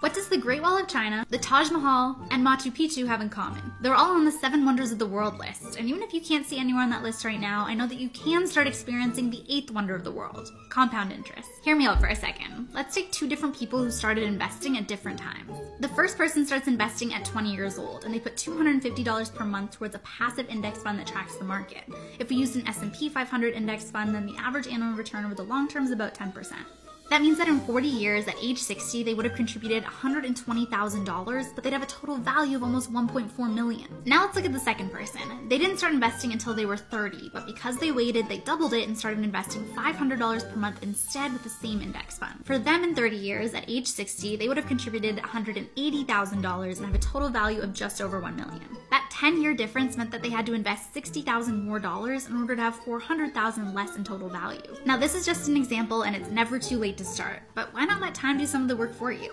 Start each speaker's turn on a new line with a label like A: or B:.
A: What does the Great Wall of China, the Taj Mahal, and Machu Picchu have in common? They're all on the Seven Wonders of the World list, and even if you can't see anywhere on that list right now, I know that you can start experiencing the eighth wonder of the world compound interest. Hear me out for a second. Let's take two different people who started investing at different times. The first person starts investing at 20 years old, and they put $250 per month towards a passive index fund that tracks the market. If we used an S&P 500 index fund, then the average annual return over the long term is about 10%. That means that in 40 years, at age 60, they would have contributed $120,000, but they'd have a total value of almost 1.4 million. Now let's look at the second person. They didn't start investing until they were 30, but because they waited, they doubled it and started investing $500 per month instead with the same index fund. For them in 30 years, at age 60, they would have contributed $180,000 and have a total value of just over 1 million. That 10-year difference meant that they had to invest 60,000 more dollars in order to have 400,000 less in total value. Now this is just an example and it's never too late to start, but why not let time do some of the work for you?